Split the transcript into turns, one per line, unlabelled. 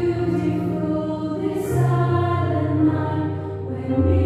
Beautiful this silent night when we